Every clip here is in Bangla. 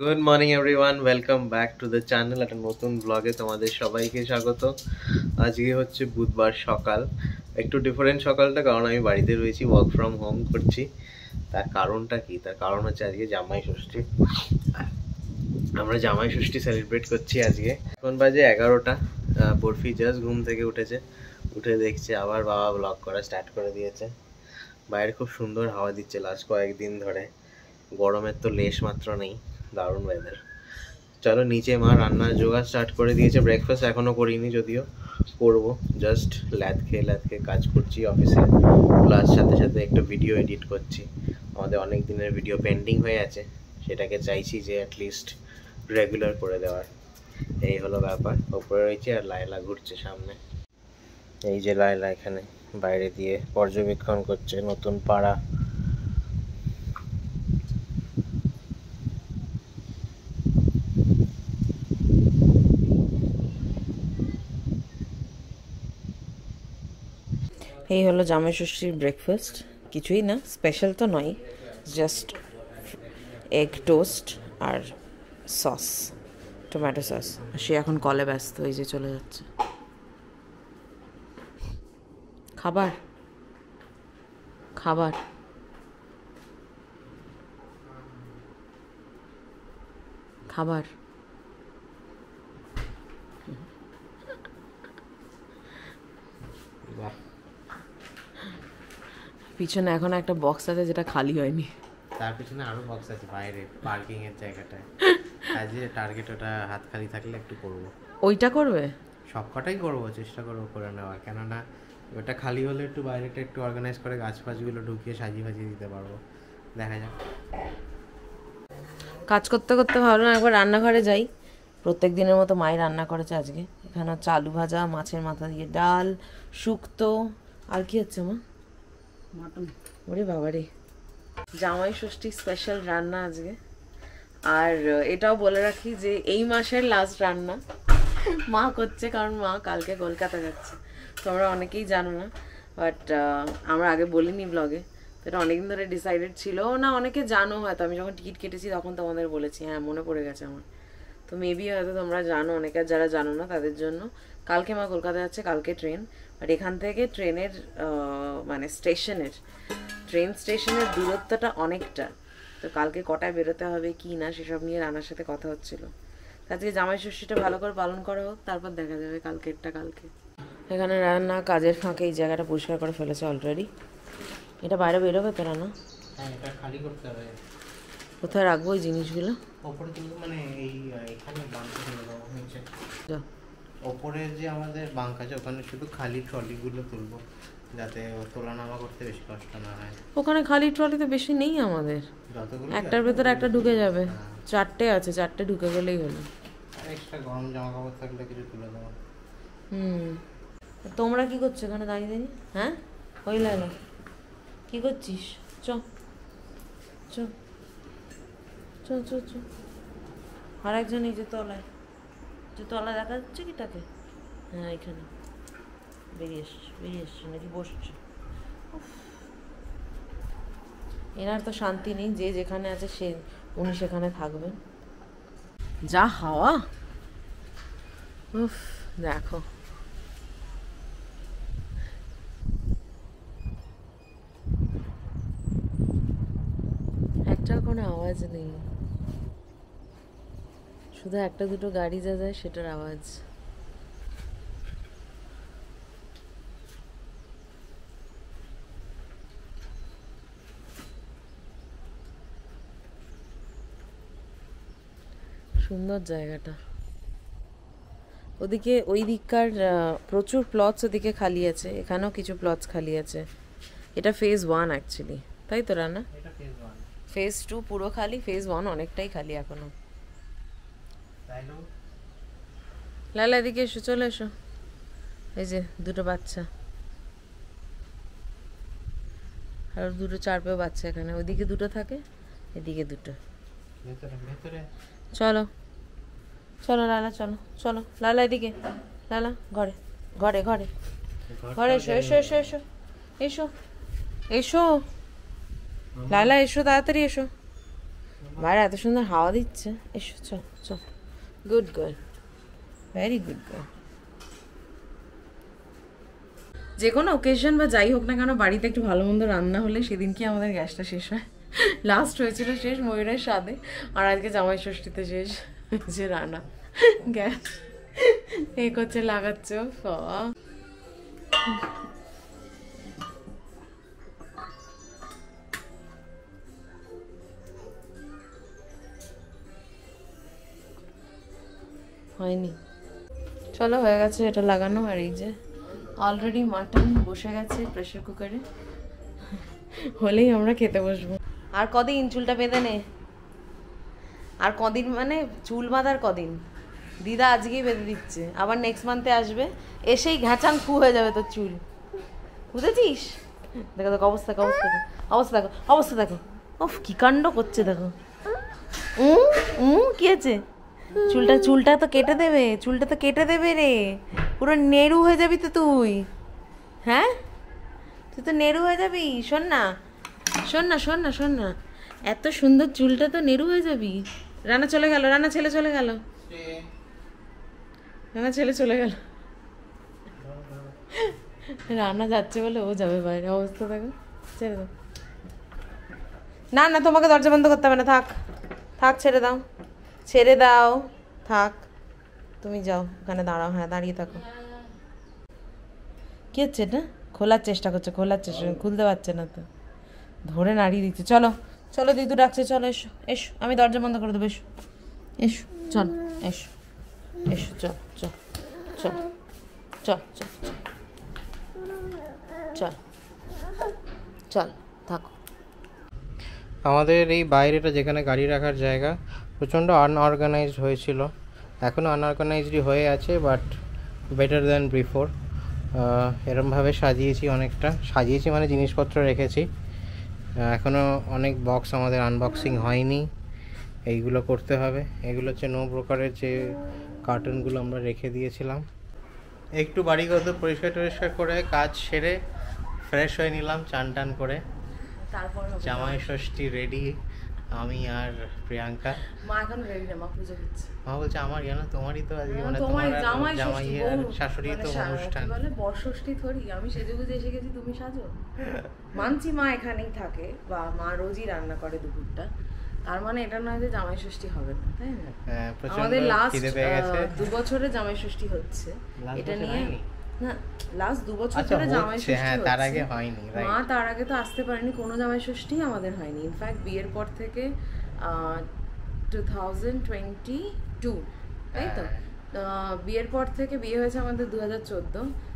Good morning everyone welcome back to the channel একটা নতুন ব্লগে তোমাদের সবাইকে স্বাগত। আজকে হচ্ছে বুধবার সকাল। একটু ডিফারেন্ট সকালটা, কারণ আমি বাড়িতে রয়েছি ওয়ার্ক ফ্রম হোম করছি। তার কারণটা কি? তার কারণ হচ্ছে আজকে জামাই ষষ্ঠী। আমরা জামাই ষষ্ঠী সেলিব্রেট করছি আজকে। এখন বাজে এগারোটা। বরফি জাস্ট ঘুম থেকে উঠেছে। উঠে দেখছে, আবার বাবা ব্লগ করা স্টার্ট করে দিয়েছে। বাইরে খুব সুন্দর হাওয়া দিচ্ছে লাস্ট কয়েকদিন ধরে। গরমের তো লেশ মাত্র নেই। দারুণ ওয়েদার চলো নিচে মা রান্নার জোগাড় স্টার্ট করে দিয়েছে। ব্রেকফাস্ট এখনও করিনি যদিও, করব। জাস্ট ল্যাদ খেয়ে ল্যাদ খেয়ে কাজ করছি অফিসে প্লাস সাথে সাথে একটা ভিডিও এডিট করছি। আমাদের অনেক দিনের ভিডিও পেন্ডিং হয়ে আছে। সেটাকে চাইছি যে অ্যাটলিস্ট রেগুলার করে দেওয়ার। এই হলো ব্যাপার। ওপরে রয়েছে আর লায়লা ঘুরছে সামনে। এই যে লায়লা এখানে বাইরে দিয়ে পর্যবেক্ষণ করছে নতুন পাড়া। এই হলো জামাই ষষ্ঠীর ব্রেকফাস্ট কিছুই না স্পেশাল তো নয় জাস্ট এগ টোস্ট আর সস টমেটো সস সে এখন কলে ব্যস্ত, এই যে চলে যাচ্ছে। খাবার? খাবার? খাবার? পিছনে এখন একটা বক্স আছে যেটা খালি হয়নি। তার পিছনে আরও বক্স আছে বাইরে পার্কিং এর জায়গাটায়। আজকে টার্গেট ওটা হাত খালি থাকলে একটু করব। ওইটা করবে? সব কটাই করব চেষ্টা করব করে নেওয়ার। কেননা ওটা খালি হলে একটু বাইরেটা একটু অর্গানাইজ করে গাছ ফাছগুলো ঢুকিয়ে সাজিয়ে ফাজিয়ে দিতে পারব। দেখা যাক। কাজ করতে করতে ভাবলাম একবার রান্নাঘরে যাই। প্রত্যেক দিনের মতো মাই রান্না করেছে আজকে। এখানে চালু ভাজা মাছের মাথা দিয়ে ডাল শুক্তো আর কি হচ্ছে মা? মটন। ওরে বাবারে। জামাই ষষ্ঠী স্পেশাল রান্না আজকে। আর এটাও বলে রাখি যে এই মাসের লাস্ট রান্না। মা করছে কারণ মা কালকে কলকাতা যাচ্ছে। তোমরা অনেকেই জানো না বাট আমরা আগে বলিনি ব্লগে তো এটা অনেকদিন ধরে ডিসাইডেড ছিল। না অনেকে জানো হয়তো। আমি যখন টিকিট কেটেছি তখন তোমাদের বলেছি। হ্যাঁ মনে পড়ে গেছে আমার। তো মেবি হয়তো তোমরা জানো অনেকে যারা জানো না তাদের জন্য। কালকে মা কলকাতা যাচ্ছে কালকে ট্রেন। বাট এখান থেকে ট্রেনের মানে স্টেশনের ট্রেন স্টেশনের দূরত্বটা অনেকটা। তো কালকে কটায় বেরোতে হবে কি না সেসব নিয়ে রানার সাথে কথা হচ্ছিল। আজকে জামাই ষষ্ঠীটা ভালো করে পালন করা হোক তারপর দেখা যাবে কালকেরটা কালকে। এখানে রান্না কাজের ফাঁকে এই জায়গাটা পরিষ্কার করে ফেলেছে অলরেডি এটা বাইরে বেরোবে তো রান্না? হ্যাঁ কোথায় রাখব ওই জিনিসগুলো? মানে এই এখানে ওপরে যে আমাদের বাঙ্ক আছে ওখানে শুধু খালি ট্রলিগুলো তুলবো যাতে তোলা নামা করতে বেশি কষ্ট না হয়। ওখানে খালি ট্রলি তো বেশি নেই আমাদের। একটার ভেতরে একটা ঢুকে যাবে। চারটে আছে চারটে ঢুকে গেলেই হলো। এক্সট্রা গরম জামা কাপড় থাকলে কিছু তুলে দেবো। হুম। তোমরা কি করছ এখানে দাঁড়িয়ে দাঁড়িয়ে? হ্যাঁ? ওই লাইলা কি করছিস? চ। চ। চ চ চ। আর একজন এই যে তলায়। তলায় দেখা যাচ্ছে কি তাকে? হ্যাঁ এখানে। বেরিয়ে এসছে বেরিয়ে এসছে, নাকি বসছে। এনার তো শান্তি নেই, যে যেখানে আছে সে, উনি সেখানে থাকবেন। যা হাওয়া। উফ, দেখো। একটা কোনো আওয়াজ নেই। শুধু একটা দুটো গাড়ি যা যায় সেটার আওয়াজ। সুন্দর জায়গাটা। ওদিকে ওই দিককার প্রচুর প্লটস ওদিকে খালি আছে এখানেও কিছু প্লটস খালি আছে। এটা ফেজ ওয়ান অ্যাকচুয়ালি তাই তো রানা? ফেজ টু পুরো খালি ফেজ ওয়ান অনেকটাই খালি এখনও। তাইলেও লালা এদিকে এসো চলে এসো। এই যে দুটো বাচ্চা। আর দুটো চার পেয়ে বাচ্চা এখানে। ওদিকে দুটো থাকে এদিকে দুটো। চলো। চলো লালা চলো চলো। লালা এদিকে। লালা ঘরে ঘরে ঘরে। ঘরে এসো এসো এসো এসো। এসো এসো। লালা এসো তাড়াতাড়ি এসো। বাইরে এত সুন্দর হাওয়া দিচ্ছে। এসো চল চল। Good girl very good girl যে কোনো ওকেশন বা যাই হোক না কেন বাড়িতে একটু ভালো মন্দ রান্না হলে সেদিন কি আমাদের গ্যাসটা শেষ হয়? লাস্ট হয়েছিল শেষ ময়ূরের স্বাদে আর আজকে জামাই ষষ্ঠীতে শেষ যে রান্না। গ্যাস। এই করছে লাগাচ্ছে হয়নি। চলো, হয়ে গেছে এটা লাগানো আর এই যে অলরেডি মাটন বসে গেছে প্রেশার কুকারে হলেই আমরা খেতে বসবো। আর কদিন চুলটা বেঁধে নে। আর কদিন মানে চুল বাঁধার কদিন? দিদা আজকেই বেঁধে দিচ্ছে। আবার নেক্সট মান্থে আসবে। এসেই ঘ্যাচাং ফু হয়ে যাবে তোর চুল। বুঝেছিস? দেখো দেখো, অবস্থা দেখো অবস্থা দেখো অবস্থা দেখো অবস্থা, দেখো। ওফ কি কাণ্ড করছে, দেখো। উম উম, কি আছে চুলটা চুলটা তো কেটে দেবে, চুলটা তো কেটে দেবে রে। পুরো নেরু হয়ে যাবি তো তুই। হ্যাঁ? তুই তো নেরু হয়ে যাবি, শোন না। শোন না শোন না শোন না। এত সুন্দর চুলটা তো নেরু হয়ে যাবি। রানা চলে গেল, রানা ছেলে চলে গেল। রানা ছেলে চলে গেল। রান্না যাচ্ছে বলে ও যাবে বাইরে। অবস্থা দেখো, ছেড়ে দাও। না না, তোমাকে দরজা বন্ধ করতে হবে না, থাক। থাক, ছেড়ে দাও। ছেড়ে দাও। থাক, তুমি যাও, ওখানে দাঁড়াও হ্যাঁ দাঁড়িয়ে থাকো। কি হচ্ছে না খোলার চেষ্টা করছে, খোলার চেষ্টা, খুলতে পারছে না তো। ধরে নাড়িয়ে দিচ্ছে। চলো চলো, দিদু ডাকছে, চলো, এসো এসো, আমি দরজা বন্ধ করে দেবো, এসো। এসো, চল, এসো এসো চল চল চল চল চল চল চল, থাকো। আমাদের এই বাইরেটা যেখানে গাড়ি রাখার জায়গা প্রচণ্ড আনঅর্গানাইজড হয়েছিল। এখনও আনঅর্গানাইজডই হয়ে আছে বাট বেটার দ্যান বিফোর এরমভাবে সাজিয়েছি অনেকটা। সাজিয়েছি মানে জিনিসপত্র রেখেছি। এখনও অনেক বক্স আমাদের আনবক্সিং হয়নি। এইগুলো করতে হবে। এগুলো হচ্ছে নো প্রকারের যে কার্টুনগুলো আমরা রেখে দিয়েছিলাম। একটু বাড়িগত পরিষ্কার টরিষ্কার করে কাজ সেরে ফ্রেশ হয়ে নিলাম চান টান করে জামাই ষষ্ঠী রেডি আমি আর প্রিয়াঙ্কা। মা এখন রেডি না মা পুজো দিচ্ছে। মা বলছে আমার জানো তোমারই তো আজকে মানে তোমার জামাই জামাই আর শাশুড়ি মানে তো অনুষ্ঠান। বলে? বর্ষষ্ঠী থরি আমি সেজে গুজে এসে গেছি তুমি সাজো। মানছি মা এখানেই থাকে বা মা রোজই রান্না করে দুপুরটা। তার মানে এটা নয় যে জামাই ষষ্ঠী হবে না তাই না? হ্যাঁ, আমাদের লাস্ট দু বছরে জামাই ষষ্ঠী হচ্ছে। এটা নিয়ে? না লাস্ট দু বছর আচ্ছা ধরে জামাই ষষ্ঠী হ্যাঁ তার আগে হয়নি মা তার আগে তো আসতে পারেনি কোনো জামাই ষষ্ঠী আমাদের হয়নি। ইনফ্যাক্ট বিয়ের পর থেকে টু থাউজেন্ড টোয়েন্টি টু তাই তো? হ্যাঁ। বিয়ের পর থেকে বিয়ে হয়েছে আমাদের দু হাজার চোদ্দ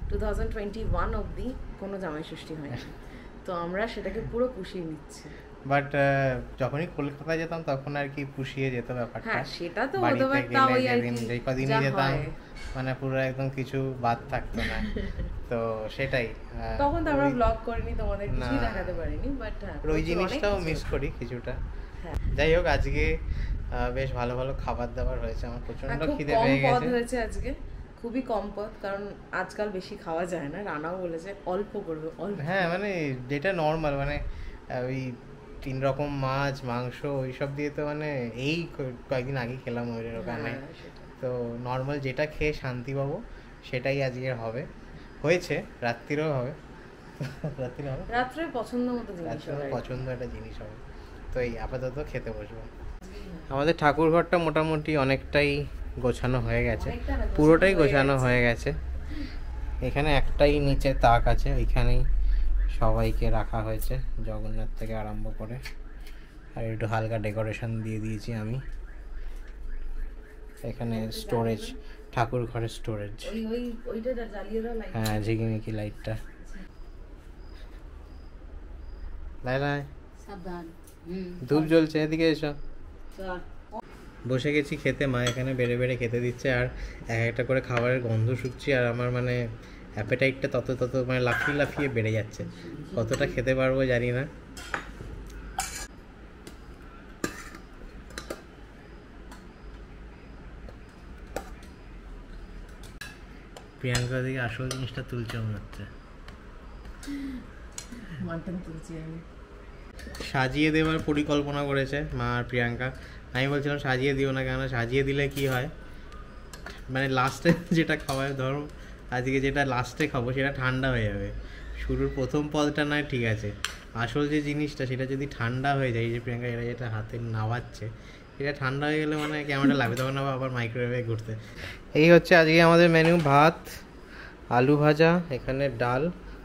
টু থাউজেন্ড টোয়েন্টি ওয়ান কোনো জামাই ষষ্ঠী হয়নি। তো আমরা সেটাকে পুরো পুষিয়ে নিচ্ছি। বাট যখনই কলকাতায় যেতাম তখন আর কি পুষিয়ে যেত ব্যাপারটা। হ্যাঁ সেটা তো গেলে ওই আর কি যেই কদিনই যেতাম মানে পুরো একদম কিছু বাদ থাকতো না। তো সেটাই তখন তো আমরা ব্লগ করিনি তোমাদের কিছুই না। দেখাতে পারিনি বাট হ্যাঁ ওই জিনিসটাও মিস করি কিছুটা। হ্যাঁ। যাই হোক আজকে বেশ ভালো ভালো খাবার দাবার হয়েছে আমার প্রচণ্ড খিদে পেয়ে গেছে। হয়েছে আজকে খুবই কম পদ কারণ আজকাল বেশি খাওয়া যায় না রানাও বলেছে অল্প করবে অল্প হ্যাঁ মানে যেটা নর্মাল মানে ওই তিন রকম মাছ মাংস ওইসব দিয়ে তো মানে এই কয়েকদিন আগে খেলাম ওই ওখানে হ্যাঁ, তো নর্মাল যেটা খেয়ে শান্তি পাবো সেটাই আজকের হবে। হয়েছে রাত্রিরেও হবে। রাত্রিরে হবে। রাত্রে পছন্দ মতো জিনিস হবে। পছন্দ একটা জিনিস হবে। তো এই আপাতত খেতে বসবো। আমাদের ঠাকুর ঘরটা মোটামুটি অনেকটাই গোছানো হয়ে গেছে। পুরোটাই গোছানো হয়ে গেছে। এখানে একটাই নিচে তাক আছে ওইখানেই সবাইকে রাখা হয়েছে জগন্নাথ থেকে আরম্ভ করে। আর একটু হালকা ডেকোরেশন দিয়ে দিয়েছি আমি। এখানে স্টোরেজ ঠাকুর ঘরের স্টোরেজ হ্যাঁ ঝিকিমিকি লাইটটা লাই লাই ধূপ জ্বলছে এদিকে এসো। বসে গেছি খেতে মা এখানে বেড়ে বেড়ে খেতে দিচ্ছে। আর এক একটা করে খাবারের গন্ধ শুকছি আর আমার মানে অ্যাপেটাইটটা তত তত মানে লাফিয়ে লাফিয়ে বেড়ে যাচ্ছে। কতটা খেতে পারব জানি না। প্রিয়াঙ্কা দিকে আসল জিনিসটা তুলছে মনে হচ্ছে। সাজিয়ে দেওয়ার পরিকল্পনা করেছে মা আর প্রিয়াঙ্কা। আমি বলছিলাম সাজিয়ে দিও না কেন? সাজিয়ে দিলে কি হয়? মানে লাস্টে যেটা খাওয়ায় ধরো আজকে যেটা লাস্টে খাব সেটা ঠান্ডা হয়ে যাবে। শুরুর প্রথম পদটা নয়, ঠিক আছে। আসল যে জিনিসটা, সেটা যদি ঠান্ডা হয়ে যায়, এই যে প্রিয়াঙ্কা এরা যেটা হাতে নাওয়াচ্ছে এটা ঠান্ডা হয়ে গেলে মানে কেমনটা লাগবে, তখন আবার মাইক্রোওয়েভে ঘুরতে। এই হচ্ছে আজকে আমাদের মেনু ভাত, আলু ভাজা, এখানে ডাল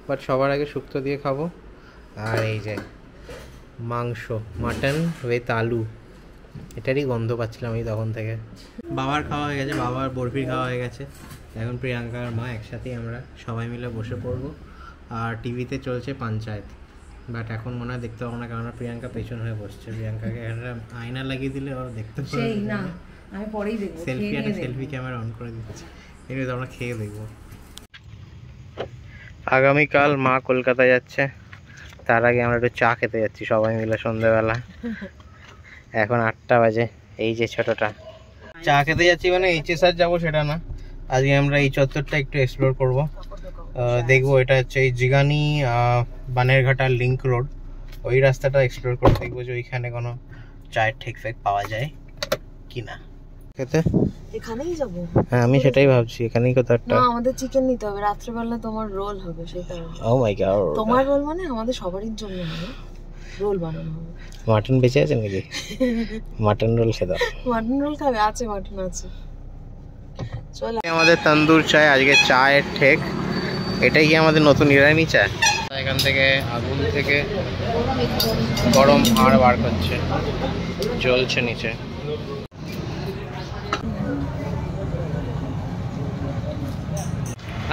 বাট সবার আগে শুক্তো দিয়ে খাব। আর এই যে মাংস, মাটন উইথ আলু। এটারই গন্ধ পাচ্ছিলাম এই তখন থেকে। বাবার খাওয়া হয়ে গেছে, বাবার বরফির খাওয়া হয়ে গেছে। এখন প্রিয়াঙ্কা আর মা একসাথেই আমরা সবাই মিলে বসে পড়ব। আর টিভিতে চলছে পঞ্চায়েত। বাট এখন মনে হয় দেখতে পাবো না কারণ প্রিয়াঙ্কা পেছন হয়ে বসছে। প্রিয়াঙ্কাকে একটা আয়না লাগিয়ে দিলে ও দেখতে সেই না আমি পরেই দেখব সেলফি একটা সেলফি ক্যামেরা অন করে দিচ্ছে। এগুলো তো আমরা খেয়ে দেখব। আগামীকাল মা কলকাতা যাচ্ছে। তার আগে আমরা একটু চা খেতে যাচ্ছি সবাই মিলে সন্ধ্যেবেলা এখন আটটা বাজে এই যে ছোটটা। চা খেতে যাচ্ছি মানে এইচএস আর যাব সেটা না। আজকে আমরা এই চত্বরটা একটু এক্সপ্লোর করব। দেখব এটা হচ্ছে এই জিগানি বানেরঘাটা লিংক রোড ওই রাস্তাটা এক্সপ্লোর করে দেখব যে ওইখানে কোনো চায়ের ঠেক ফেক পাওয়া যায় কিনা। খেতে? এখানেই যাব। হ্যাঁ আমি সেটাই ভাবছি এখানেই কোথাও একটা। না আমাদের চিকেন নিতে হবে। রাত্রেবেলা তোমার রোল হবে সেই কারণে। ও মাই গড তোমার রোল মানে আমাদের সবারই জন্য হবে রোল বানানো হবে। মাটন বেঁচে আছে নাকি? মাটন রোল খেতে মাটন রোল খাবে আছে মাটন আছে। চল। আমাদের তন্দুর চায় আজকে চায়ের ঠেক। এটাই কি আমাদের নতুন ইরানি চা এখান থেকে আগুন থেকে গরম ভাঁড় বার করছে। জ্বলছে নিচে।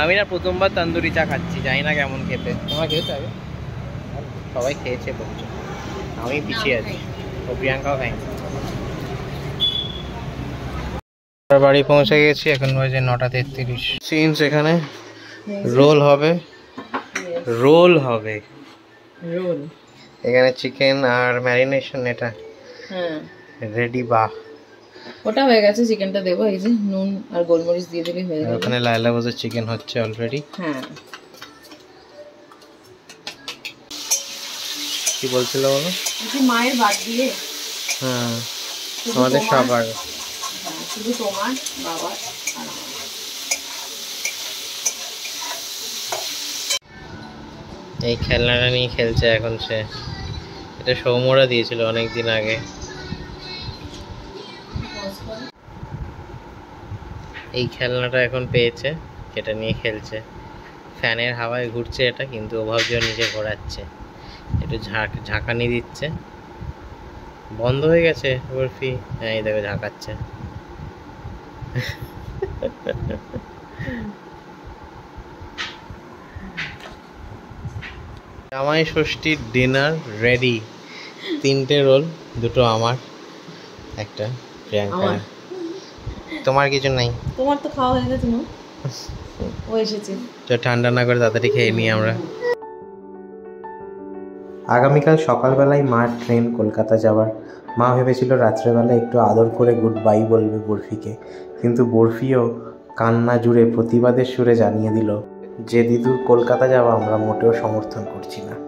আমি না প্রথমবার তন্দুরি চা খাচ্ছি, জানি না কেমন খেতে। তোমার খেয়েছো আগে? সবাই খেয়েছে বলছে। আমি পিছিয়ে আছি। ও প্রিয়াঙ্কাও খাইনি আমরা বাড়ি পৌঁছে গেছি এখন বাজে নটা তেত্রিশ। সিনস এখানে রোল হবে রোল হবে। রোল এখানে চিকেন আর ম্যারিনেশন এটা হ্যাঁ। রেডি বা। ওটা হয়ে গেছে চিকেনটা দেবো এই যে নুন আর গোলমরিচ দিয়ে দিলেই হয়ে যাবে। ওখানে লাইলা বাজার চিকেন হচ্ছে অলরেডি হ্যাঁ। কি বলছিল বলো? মায়ের বাদ দিয়ে। হ্যাঁ আমাদের সবার। হ্যাঁ, শুধু তোমার বাবার। এই খেলনাটা নিয়ে খেলছে এখন সে। এটা সৌমরা দিয়েছিল অনেক দিন আগে। এই খেলনাটা এখন পেয়েছে যেটা নিয়ে খেলছে। ফ্যানের হাওয়ায় ঘুরছে এটা, কিন্তু ও ভাবছে নিজে ঘোরাচ্ছে। একটু ঝাঁক, ঝাঁকানি দিচ্ছে। বন্ধ হয়ে গেছে বরফি হ্যাঁ এই দেখো, ঝাঁকাচ্ছে। জামাই ষষ্ঠীর ডিনার রেডি তিনটে রোল দুটো আমার একটা প্রিয়াঙ্কা তোমার কিছু নাই? তোমার তো খাওয়া হয়ে গেছে না ও এসেছে। তো ঠান্ডা না করে তাড়াতাড়ি খেয়ে নিই আমরা। আগামীকাল সকালবেলায় মার ট্রেন কলকাতা যাওয়ার মা ভেবেছিল রাত্রেবেলা একটু আদর করে গুড বাই বলবে বরফিকে। কিন্তু বরফিও কান্না জুড়ে প্রতিবাদের সুরে জানিয়ে দিল, যে দিদুর কলকাতা যাওয়া আমরা মোটেও সমর্থন করছি না।